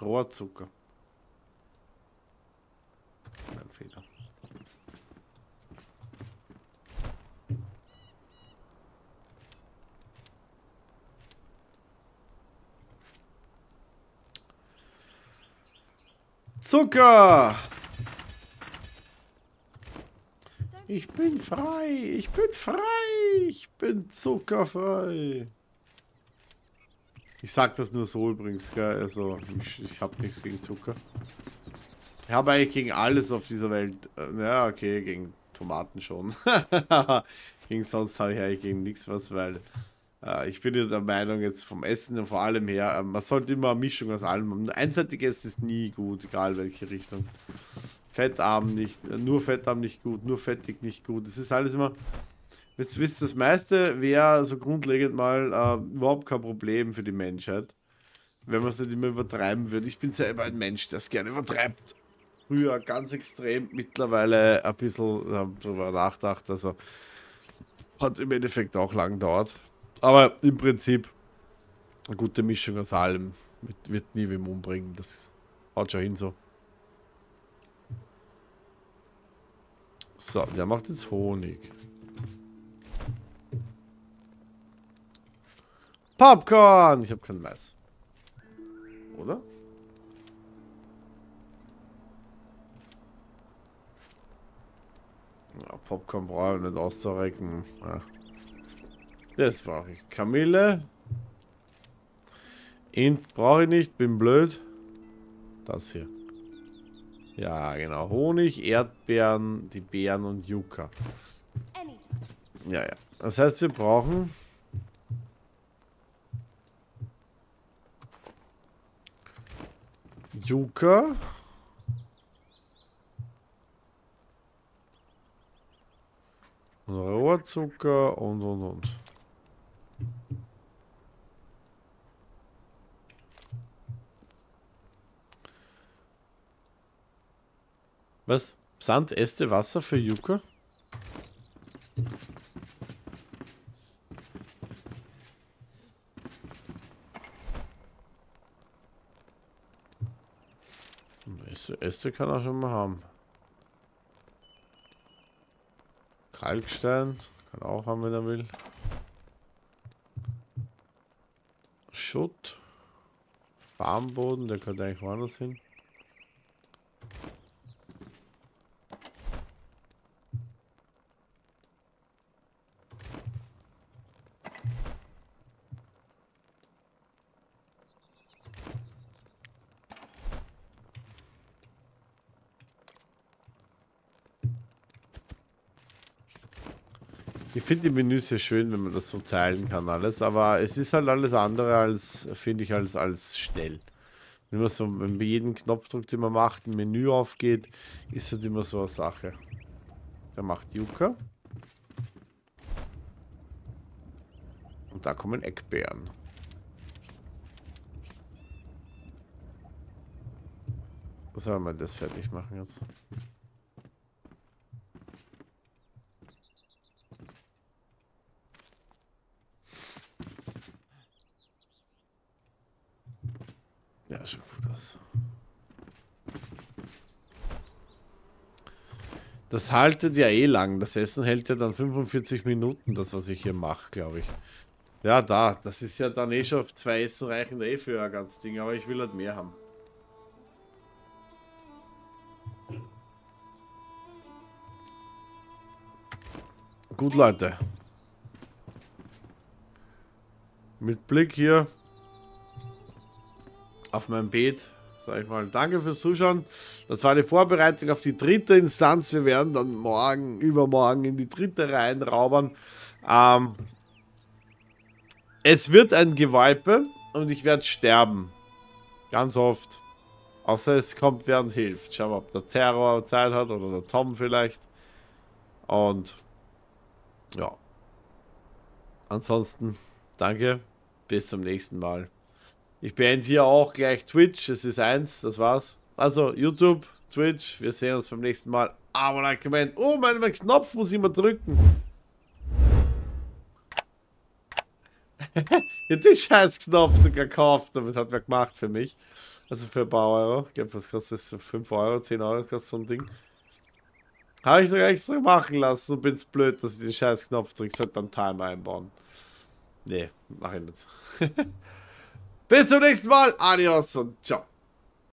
Rohrzucker. Ein Fehler. Zucker! Ich bin frei, ich bin frei, ich bin zuckerfrei. Ich sag das nur so übrigens, gell? also ich, ich habe nichts gegen Zucker. Ich habe eigentlich gegen alles auf dieser Welt, äh, ja okay, gegen Tomaten schon. gegen sonst habe ich eigentlich gegen nichts was, weil ich bin ja der Meinung jetzt vom Essen und vor allem her, äh, man sollte immer eine Mischung aus allem haben. Einseitig essen ist nie gut, egal welche Richtung. Fettarm nicht, nur fettarm nicht gut, nur fettig nicht gut. Das ist alles immer. Wisst ihr, das meiste wäre so grundlegend mal äh, überhaupt kein Problem für die Menschheit, wenn man es nicht immer übertreiben würde. Ich bin selber ein Mensch, der es gerne übertreibt. Früher ganz extrem, mittlerweile ein bisschen äh, darüber nachgedacht. Also hat im Endeffekt auch lang gedauert. Aber im Prinzip eine gute Mischung aus allem wird, wird nie wem umbringen. Das haut schon hin so. So, der macht jetzt Honig. Popcorn! Ich habe kein Mais. Oder? Ja, Popcorn brauche ich nicht auszurecken. Ja. Das brauche ich. Kamille. Int brauche ich nicht, bin blöd. Das hier. Ja, genau. Honig, Erdbeeren, die Beeren und Yucca. Ja, ja. Das heißt, wir brauchen... Yucca. Rohrzucker und und und. Was? Sand, Äste, Wasser für? Äste, Äste kann er schon mal haben. Kalkstein kann auch haben, wenn er will. Schutt. Farmboden, der könnte eigentlich woanders hin. Finde die Menüs ja schön, wenn man das so teilen kann alles, aber es ist halt alles andere als, finde ich, als, als schnell. Wenn man so, wenn bei jedem Knopfdruck, den man macht, ein Menü aufgeht, ist halt immer so eine Sache. Der macht Yucca. Und da kommen Eckbeeren. Sollen wir das fertig machen jetzt? Ja, schon gut aus. Das haltet ja eh lang. Das Essen hält ja dann 45 Minuten, das was ich hier mache, glaube ich. Ja, da. Das ist ja dann eh schon zwei Essen reichen eh für ein ganz Ding, aber ich will halt mehr haben. Gut, Leute. Mit Blick hier auf meinem Beet. Sag ich mal, danke fürs Zuschauen. Das war die Vorbereitung auf die dritte Instanz. Wir werden dann morgen, übermorgen in die dritte reinraubern. Ähm, es wird ein Geweipe und ich werde sterben. Ganz oft. Außer es kommt wer hilft. Schauen wir, ob der Terror Zeit hat oder der Tom vielleicht. Und ja. Ansonsten, danke bis zum nächsten Mal. Ich beende hier auch gleich Twitch. Es ist eins, das war's. Also YouTube, Twitch. Wir sehen uns beim nächsten Mal. Aber like, Comment. Oh, mein, mein Knopf muss ich mal drücken. ja, den scheiß Knopf sogar gekauft. Damit hat wer gemacht für mich. Also für ein paar Euro. Ich glaube, was kostet das? 5 Euro, 10 Euro kostet so ein Ding. Habe ich sogar extra machen lassen und bin's blöd, dass ich den scheiß Knopf drücke. Sollte dann Timer einbauen. Nee, mach ich nicht. Bis zum nächsten Mal. Adios und ciao.